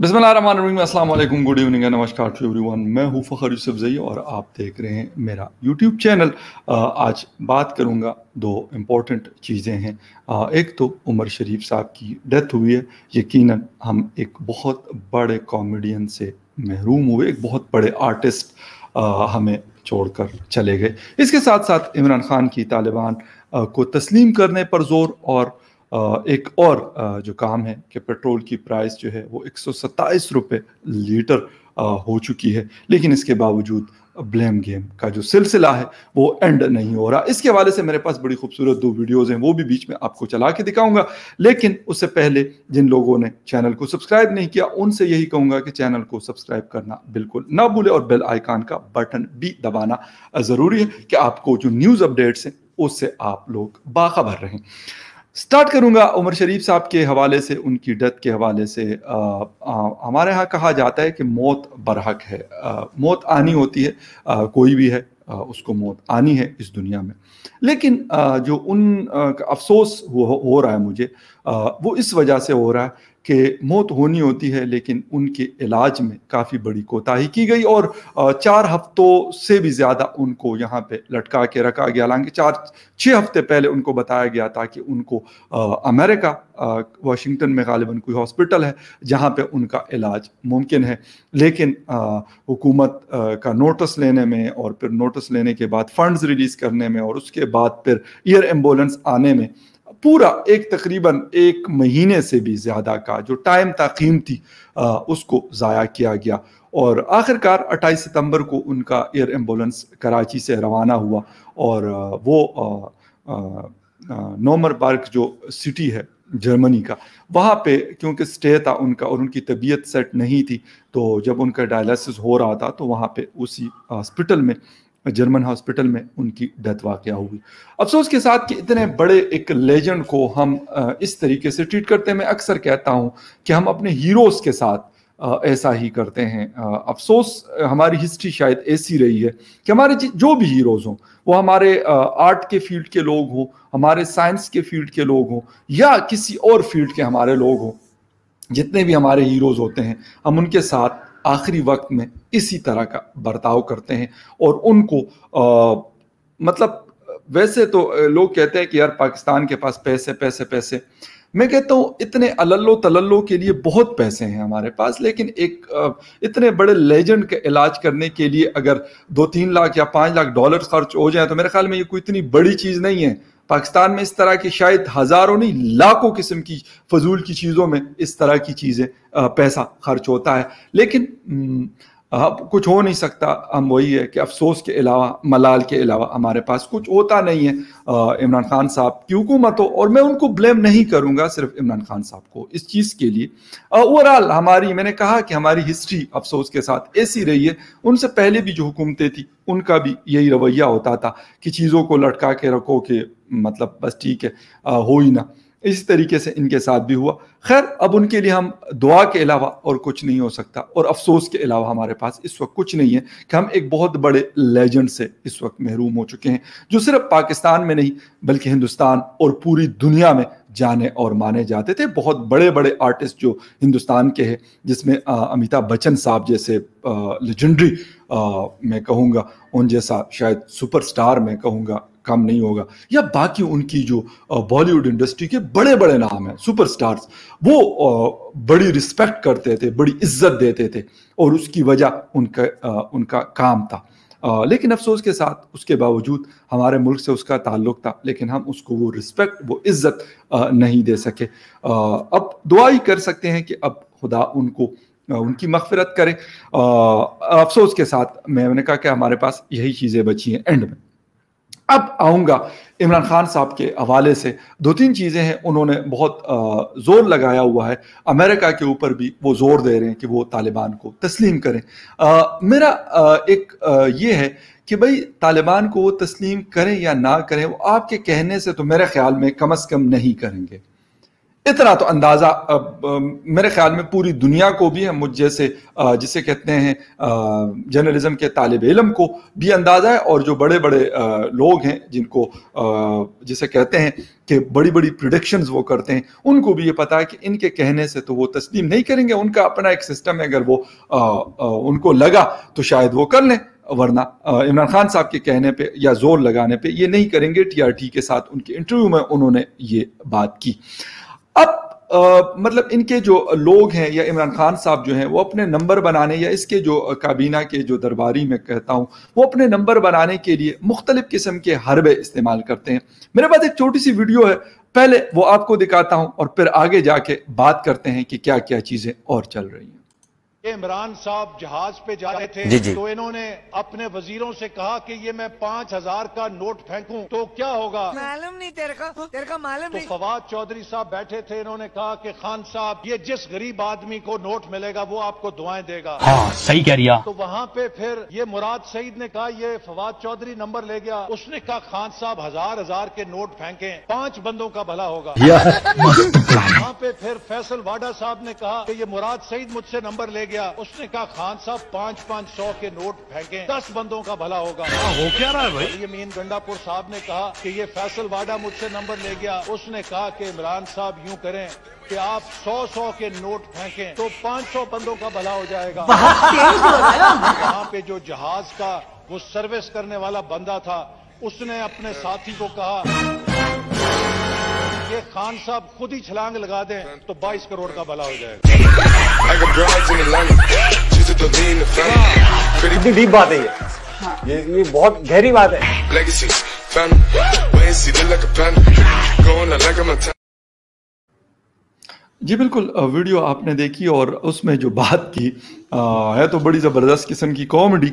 बिस्मिल्लाम good evening नमस्कार to everyone. मैं हूँ फ़खर यूसुफ जई और आप देख रहे हैं मेरा यूट्यूब चैनल। आज बात करूँगा दो इंपॉर्टेंट चीज़ें हैं। एक तो उमर शरीफ साहब की डेथ हुई है। यकीनन हम एक बहुत बड़े कॉमेडियन से महरूम हुए, एक बहुत बड़े आर्टिस्ट हमें छोड़कर चले गए। इसके साथ साथ इमरान खान की तालिबान को तस्लीम करने पर ज़ोर और एक और जो काम है कि पेट्रोल की प्राइस जो है वो एक सौ सत्ताईस रुपये लीटर हो चुकी है। लेकिन इसके बावजूद ब्लेम गेम का जो सिलसिला है वो एंड नहीं हो रहा। इसके हवाले से मेरे पास बड़ी खूबसूरत दो वीडियोस हैं, वो भी बीच में आपको चला के दिखाऊँगा। लेकिन उससे पहले जिन लोगों ने चैनल को सब्सक्राइब नहीं किया, उनसे यही कहूँगा कि चैनल को सब्सक्राइब करना बिल्कुल ना भूले और बेल आइकान का बटन भी दबाना ज़रूरी है कि आपको जो न्यूज़ अपडेट्स हैं, उससे आप लोग बाखबर रहें। स्टार्ट करूँगा उमर शरीफ साहब के हवाले से उनकी डेथ के हवाले से। हमारे यहाँ कहा जाता है कि मौत बरहक है। आ, मौत आनी होती है। आ, कोई भी है आ, उसको मौत आनी है इस दुनिया में। लेकिन आ, जो उन आ, अफसोस हो, हो रहा है मुझे। आ, वो इस वजह से हो रहा है कि मौत होनी होती है, लेकिन उनके इलाज में काफ़ी बड़ी कोताही की गई और चार हफ्तों से भी ज़्यादा उनको यहाँ पे लटका के रखा गया। हालाँकि चार छः हफ़्ते पहले उनको बताया गया था कि उनको अमेरिका वाशिंगटन में गालिबा कोई हॉस्पिटल है जहाँ पे उनका इलाज मुमकिन है। लेकिन हुकूमत का नोटिस लेने में और फिर नोटिस लेने के बाद फंड्स रिलीज़ करने में और उसके बाद फिर एयर एंबुलेंस आने में पूरा एक तकरीबन एक महीने से भी ज़्यादा का जो टाइम था, कीमती उसको ज़ाया किया गया। और आखिरकार 28 सितंबर को उनका एयर एंबुलेंस कराची से रवाना हुआ और वो नोमरबर्ग जो सिटी है जर्मनी का, वहाँ पे क्योंकि स्टे था उनका और उनकी तबीयत सेट नहीं थी तो जब उनका डायलिसिस हो रहा था तो वहाँ पे उसी हॉस्पिटल में जर्मन हॉस्पिटल में उनकी डेथ वाक़ हुई। अफसोस के साथ कि इतने बड़े एक लेजेंड को हम इस तरीके से ट्रीट करते हैं, मैं अक्सर कहता हूँ कि हम अपने हीरोज़ के साथ ऐसा ही करते हैं। अफसोस हमारी हिस्ट्री शायद ऐसी रही है कि हमारे जो भी हीरोज़ हों, वो हमारे आर्ट के फ़ील्ड के लोग हों, हमारे साइंस के फ़ील्ड के लोग हों, या किसी और फ़ील्ड के हमारे लोग हों, जितने भी हमारे हीरोज़ होते हैं, हम उनके साथ आखिरी वक्त में इसी तरह का बर्ताव करते हैं और उनको आ, मतलब वैसे तो लोग कहते हैं कि यार पाकिस्तान के पास पैसे पैसे पैसे। मैं कहता हूँ इतने अलल्लो तलल्लो के लिए बहुत पैसे हैं हमारे पास लेकिन एक इतने बड़े लेजेंड के इलाज करने के लिए अगर दो तीन लाख या पाँच लाख डॉलर खर्च हो जाए तो मेरे ख्याल में ये कोई इतनी बड़ी चीज़ नहीं है। पाकिस्तान में इस तरह की शायद हज़ारों नहीं, लाखों किस्म की फजूल की चीज़ों में इस तरह की चीज़ें पैसा खर्च होता है। लेकिन अब कुछ हो नहीं सकता। हम वही है कि अफसोस के अलावा, मलाल के अलावा हमारे पास कुछ होता नहीं है। इमरान खान साहब की हुकूमत हो? और मैं उनको ब्लेम नहीं करूँगा सिर्फ़ इमरान खान साहब को इस चीज़ के लिए। ओवरऑल हमारी, मैंने कहा कि हमारी हिस्ट्री अफसोस के साथ ऐसी रही है। उनसे पहले भी जो हुकूमतें थी, उनका भी यही रवैया होता था कि चीज़ों को लटका के रखो कि मतलब बस ठीक है हो ही ना। इसी तरीके से इनके साथ भी हुआ। खैर, अब उनके लिए हम दुआ के अलावा और कुछ नहीं हो सकता और अफसोस के अलावा हमारे पास इस वक्त कुछ नहीं है कि हम एक बहुत बड़े लेजेंड से इस वक्त महरूम हो चुके हैं, जो सिर्फ़ पाकिस्तान में नहीं, बल्कि हिंदुस्तान और पूरी दुनिया में जाने और माने जाते थे। बहुत बड़े बड़े आर्टिस्ट जो हिंदुस्तान के हैं, जिसमें अमिताभ बच्चन साहब जैसे लेजेंडरी मैं कहूँगा, उन जैसा शायद सुपरस्टार मैं कहूँगा कम नहीं होगा। या बाकी उनकी जो बॉलीवुड इंडस्ट्री के बड़े बड़े नाम हैं सुपरस्टार्स वो बड़ी रिस्पेक्ट करते थे, बड़ी इज़्ज़त देते थे और उसकी वजह उनका उनका काम था। लेकिन अफसोस के साथ, उसके बावजूद हमारे मुल्क से उसका ताल्लुक था, लेकिन हम उसको वो रिस्पेक्ट वो इज़्ज़त नहीं दे सके। अब दुआ ही कर सकते हैं कि अब खुदा उनको उनकी मगफरत करे। अफसोस के साथ मैंने कहा कि हमारे पास यही चीज़ें बची हैं एंड में। अब आऊँगा। इमरान खान साहब के हवाले से दो तीन चीज़ें हैं उन्होंने बहुत ज़ोर लगाया हुआ है। अमेरिका के ऊपर भी वो ज़ोर दे रहे हैं कि वो तालिबान को तस्लीम करें। आ, मेरा आ, एक आ, ये है कि भाई तालिबान को वो तस्लीम करें या ना करें वो आपके कहने से तो मेरे ख्याल में कम अज़ कम नहीं करेंगे। इतना तो अंदाज़ा मेरे ख्याल में पूरी दुनिया को भी है मुझ जैसे जिसे कहते हैं जर्नलिज्म के तालब इलम को भी अंदाज़ा है और जो बड़े बड़े लोग हैं जिनको जिसे कहते हैं कि बड़ी बड़ी प्रिडिक्शंस वो करते हैं उनको भी ये पता है कि इनके कहने से तो वो तस्लीम नहीं करेंगे उनका अपना एक सिस्टम है अगर वो आ, आ, उनको लगा तो शायद वो कर लें वरना इमरान खान साहब के कहने पे या ज़ोर लगाने पे ये नहीं करेंगे टीआरटी के साथ उनके इंटरव्यू में उन्होंने ये बात की। अब आ, मतलब इनके जो लोग हैं या इमरान खान साहब जो हैं वो अपने नंबर बनाने या इसके जो काबीना के जो दरबारी में कहता हूँ वो अपने नंबर बनाने के लिए मुख्तलिफ़ किस्म के हरबे इस्तेमाल करते हैं। मेरे पास एक छोटी सी वीडियो है पहले वो आपको दिखाता हूँ और फिर आगे जाके बात करते हैं कि क्या क्या चीज़ें और चल रही हैं। इमरान साहब जहाज़ पे जा रहे थे जी जी। तो इन्होंने अपने वजीरों से कहा कि ये मैं पाँच हज़ार का नोट फेंकूं। तो क्या होगा? मालूम नहीं तेरे को तेरे को मालूम तो नहीं। फवाद चौधरी साहब बैठे थे इन्होंने कहा कि खान साहब ये जिस गरीब आदमी को नोट मिलेगा वो आपको दुआएँ देगा। हाँ सही कह रिया तो वहाँ पे फिर ये मुराद सईद ने कहा ये फवाद चौधरी नंबर ले गया। उसने कहा खान साहब हज़ार हज़ार के नोट फेंके पाँच बंदों का भला होगा। वहाँ पे फिर फैसल वाडा साहब ने कहा कि ये मुराद सईद मुझसे नंबर ले गया। उसने कहा खान साहब पाँच पाँच सौ के नोट फेंके। दस बंदों का भला होगा। हाँ, हो क्या रहा है भाई? ये मीन गंडापुर साहब ने कहा कि ये फैसल वाडा मुझसे नंबर ले गया। उसने कहा कि इमरान साहब यूँ करें कि आप सौ सौ के नोट फेंकें तो पाँच सौ बंदों का भला हो जाएगा। वहाँ पे जो जहाज़ का वो सर्विस करने वाला बंदा था उसने अपने साथी को कहा ये खान साहब खुद ही छलांग लगा दें तो 22 करोड़ का भला हो जाएगा। कितनी डीप बात है ये। ये ये बहुत गहरी बात है। जी बिल्कुल वीडियो आपने देखी और उसमें जो बात की आ, है तो बड़ी ज़बरदस्त किस्म की कॉमेडी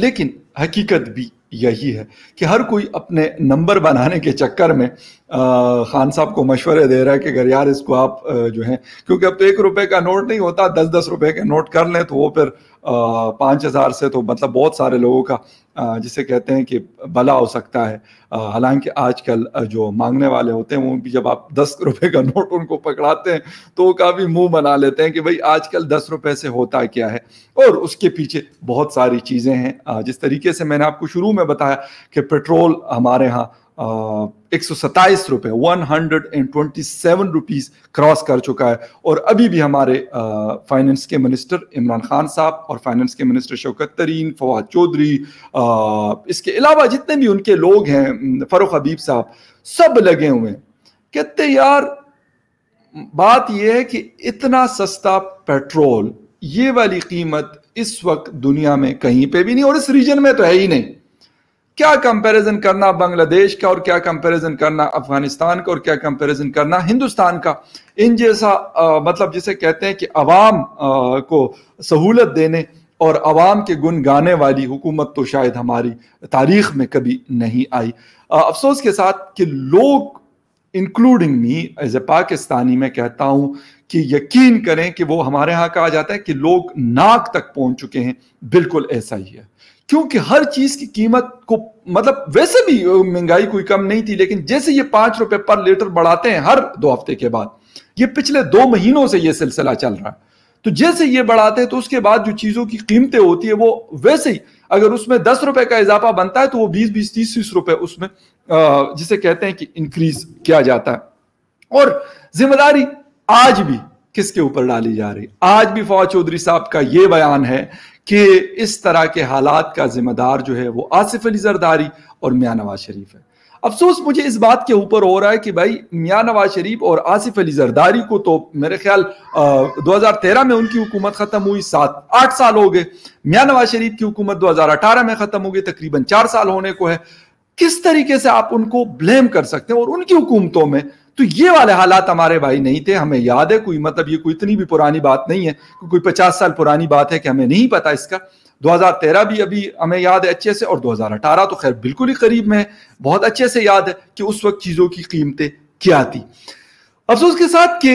लेकिन हकीकत भी यही है कि हर कोई अपने नंबर बनाने के चक्कर में खान साहब को मशवरे दे रहा है कि अगर यार इसको आप जो है, क्योंकि अब तो एक रुपए का नोट नहीं होता दस दस रुपए के नोट कर लें तो वो फिर पाँच हज़ार से तो मतलब बहुत सारे लोगों का जिसे कहते हैं कि भला हो सकता है। हालाँकि आजकल जो मांगने वाले होते हैं, वो भी जब आप दस रुपए का नोट उनको पकड़ाते हैं तो वो काफ़ी मुँह बना लेते हैं कि भाई आजकल दस रुपए से होता क्या है? और उसके पीछे बहुत सारी चीज़ें हैं। जिस तरीके से मैंने आपको शुरू में बताया कि पेट्रोल हमारे यहाँ एक सौ सत्ताईस रुपये one hundred and twenty seven rupees cross कर चुका है। और अभी भी हमारे फाइनेंस के मिनिस्टर इमरान खान साहब और फाइनेंस के मिनिस्टर शौकत तरीन, फवाद चौधरी इसके अलावा जितने भी उनके लोग हैं फ़रुख हबीब साहब, सब लगे हुए हैं। कहते यार, बात यह है कि इतना सस्ता पेट्रोल, ये वाली कीमत इस वक्त दुनिया में कहीं पे भी नहीं और इस रीजन में तो है ही नहीं। क्या कंपैरिजन करना बांग्लादेश का और क्या कंपैरिजन करना अफ़गानिस्तान का और क्या कंपैरिजन करना हिंदुस्तान का? इन जैसा मतलब जिसे कहते हैं कि अवाम को सहूलत देने और अवाम के गुन गाने वाली हुकूमत तो शायद हमारी तारीख में कभी नहीं आई। अफसोस के साथ कि लोग including me as a Pakistani, मैं कहता हूँ कि यकीन करें कि वो हमारे यहाँ कहा जाता है कि लोग नाक तक पहुँच चुके हैं। बिल्कुल ऐसा ही है। क्योंकि हर चीज़ की कीमत को मतलब वैसे भी महँगाई कोई कम नहीं थी, लेकिन जैसे ये पाँच रुपए पर लीटर बढ़ाते हैं हर दो हफ़्ते के बाद, ये पिछले दो महीनों से ये सिलसिला चल रहा है। तो जैसे ये बढ़ाते हैं तो उसके बाद जो चीज़ों की कीमतें होती है, वो वैसे ही, अगर उसमें दस रुपए का इजाफा बनता है तो वो बीस बीस, तीस तीस रुपए उसमें जिसे कहते हैं कि इंक्रीज किया जाता है। और ज़िम्मेदारी आज भी किसके ऊपर डाली जा रही आज भी फवाद चौधरी साहब का ये बयान है कि इस तरह के हालात का जिम्मेदार जो है वो आसिफ अली जरदारी और मियाँ नवाज़ शरीफ है। अफसोस मुझे इस बात के ऊपर हो रहा है कि भाई मियाँ नवाज़ शरीफ और आसिफ अली जरदारी को तो मेरे ख्याल दो हज़ार तेरह में उनकी हुकूमत खत्म हुई, सात, आठ साल हो गए। मियाँ नवाज़ शरीफ की हुकूमत दो हज़ार अठारह में खत्म हो गई, तकरीबन चार साल होने को है। किस तरीके से आप उनको ब्लेम कर सकते हैं और उनकी हुकूमतों में तो ये वाले हालात हमारे भाई नहीं थे हमें याद है कोई मतलब ये कोई इतनी भी पुरानी बात नहीं है कोई पचास साल पुरानी बात है कि हमें नहीं पता इसका। 2013 भी अभी हमें याद है अच्छे से और 2018 तो खैर बिल्कुल ही करीब में बहुत अच्छे से याद है कि उस वक्त चीज़ों की कीमतें क्या थी। अफसोस के साथ कि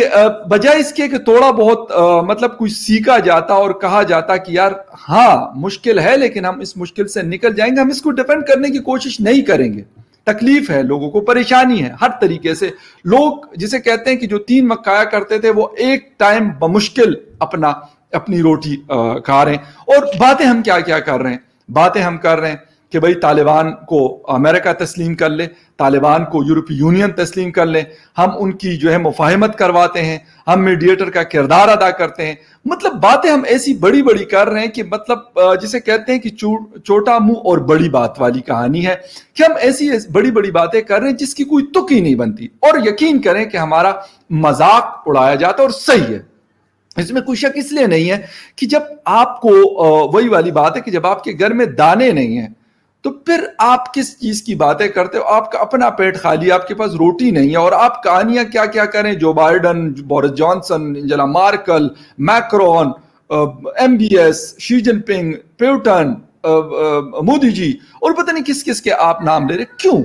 बजाय इसके कि थोड़ा बहुत आ, मतलब कुछ सीखा जाता और कहा जाता कि यार हाँ मुश्किल है लेकिन हम इस मुश्किल से निकल जाएँगे हम इसको डिफेंड करने की कोशिश नहीं करेंगे। तकलीफ़ है, लोगों को परेशानी है, हर तरीके से। लोग जिसे कहते हैं कि जो तीन मकाया करते थे, वो एक टाइम बमुश्किल अपना, अपनी रोटी खा रहे हैं। और बातें हम क्या क्या कर रहे हैं? बातें हम कर रहे हैं। कि भाई तालिबान को अमेरिका तस्लीम कर ले, तालिबान को यूरोपीय यूनियन तस्लीम कर ले, हम उनकी जो है मुफाहमत करवाते हैं, हम मीडिएटर का किरदार अदा करते हैं। मतलब बातें हम ऐसी बड़ी बड़ी कर रहे हैं कि मतलब जिसे कहते हैं कि छोटा मुँह और बड़ी बात वाली कहानी है कि हम ऐसी बड़ी बड़ी बातें कर रहे हैं जिसकी कोई तुक ही नहीं बनती। और यकीन करें कि हमारा मज़ाक उड़ाया जाता है और सही है। इसमें कोई शक इसलिए नहीं है कि जब आपको वही वाली बात है कि जब आपके घर में दाने नहीं है तो फिर आप किस चीज़ की बातें करते हो? आपका अपना पेट खाली, आपके पास रोटी नहीं है और आप कहानियाँ क्या क्या करें? Joe Biden, Boris Johnson Angela Merkel, Macron M B S Xi Jinping Putin Modi ji, और पता नहीं किस किस के आप नाम ले रहे क्यों?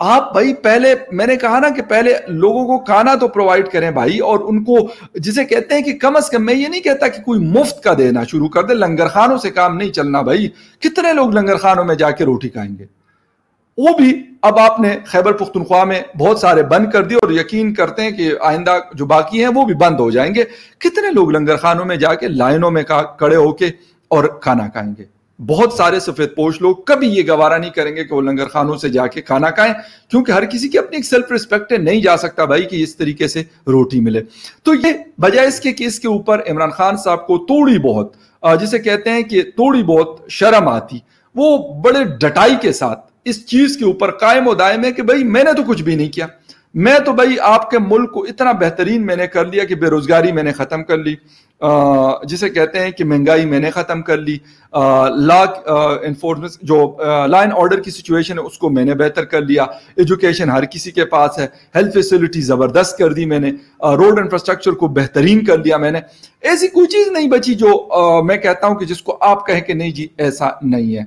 आप भाई, पहले, मैंने कहा ना कि पहले लोगों को खाना तो प्रोवाइड करें भाई और उनको जिसे कहते हैं कि कम अज कम, मैं ये नहीं कहता कि कोई मुफ़्त का देना शुरू कर दे लंगर खानों से काम नहीं चलना भाई। कितने लोग लंगर खानों में जाके रोटी खाएँगे? वो भी, अब आपने खैबर पुख्तनख्वा में बहुत सारे बंद कर दिए और यकीन करते हैं कि आइंदा जो बाकी हैं, वो भी बंद हो जाएँगे। कितने लोग लंगर खानों में जाके लाइनों में खड़े होके और खाना खाएँगे? बहुत सारे सफ़ेद पोश लोग कभी ये गवारा नहीं करेंगे कि वो लंगर खानों से जाके खाना खाएँ, क्योंकि हर किसी की अपनी एक सेल्फ रिस्पेक्ट है, नहीं जा सकता भाई कि इस तरीके से रोटी मिले। तो ये बजाय इसके कि इसके ऊपर इमरान खान साहब को थोड़ी बहुत जिसे कहते हैं कि थोड़ी बहुत शर्म आती, वो बड़े डटाई के साथ इस चीज़ के ऊपर कायम दायम है कि भाई मैंने तो कुछ भी नहीं किया। मैं तो भाई आपके मुल्क को इतना बेहतरीन मैंने कर लिया कि बेरोजगारी मैंने खत्म कर ली। जिसे कहते हैं कि महँगाई मैंने ख़त्म कर ली। लॉ इन्फोर्समेंट जो लॉ एंड ऑर्डर की सिचुएशन है, उसको मैंने बेहतर कर लिया। एजुकेशन हर किसी के पास है। हेल्थ फैसिलिटी ज़बरदस्त कर दी मैंने। रोड इंफ्रास्ट्रक्चर को बेहतरीन कर दिया मैंने। ऐसी कोई चीज़ नहीं बची जो मैं कहता हूँ कि जिसको आप कहें कि नहीं जी, ऐसा नहीं है।